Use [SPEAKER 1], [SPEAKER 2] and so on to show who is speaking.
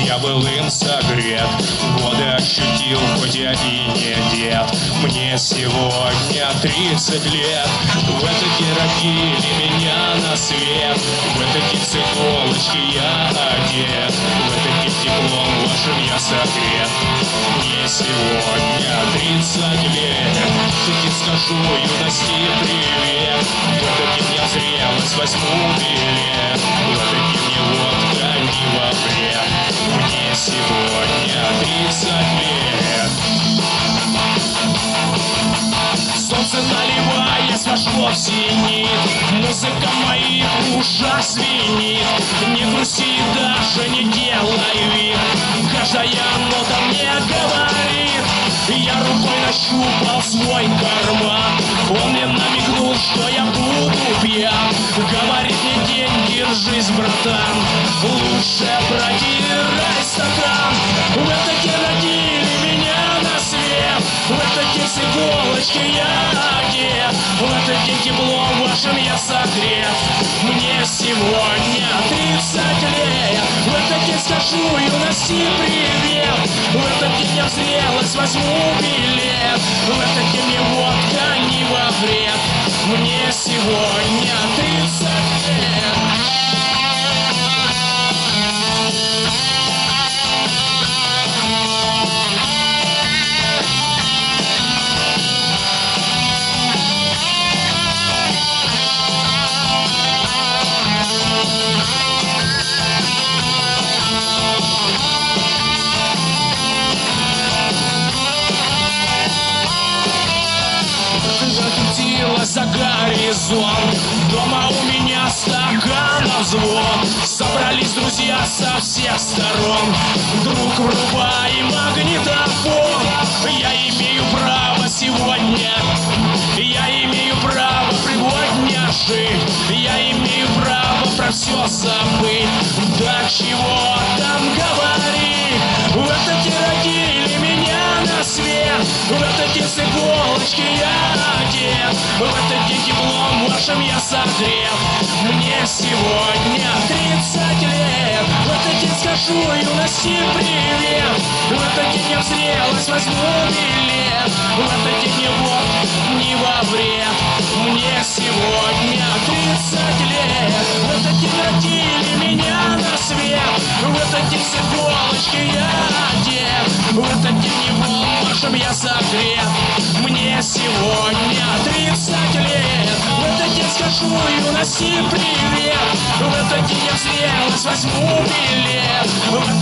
[SPEAKER 1] я был им согрет. Годы ощутил, хоть я и не дед. Мне сегодня 30 лет. В это родили меня на свет. В это с я одет. В это теплом вашим я согрет. Мне сегодня 30 лет. Таки скажу юности привет. В день я зрелость возьму билет. В день мне водка не во наливаясь вошло в синий Музыка моих ушах звенит Не грусти даже не делай вид Каждая нота мне говорит Я рукой нащупал свой карман Он мне намекнул, что я буду пьян Говорит мне деньги, жизнь, братан Лучше продирай стакан В этот день родили меня на свет В этот день с иголочки я вашим я согрет. Мне сегодня 30 лет. В этот день скажу юности привет. В этот день я зрелость возьму билет. В этот день мне водка не во вред. Мне сегодня 30 горизонт. Дома у меня стаканов звон Собрались друзья со всех сторон. Друг врубай магнитофон Я имею право сегодня. Я имею право пригодня жить. Я имею право про все забыть. Да чего там говорить? В этот В день с иголочки я одет В этот день теплом вашим я согрет Мне сегодня 30 лет. В этот день скажу юности привет. В этот день я в зрелость возьму билет. В этот день не вот, не во вред. Мне сегодня 30 лет. В этот день родили меня на свет. В день с иголочки я одет согрет Мне сегодня 30 лет В этот день скажу юности привет В этот день я в зрелость возьму билет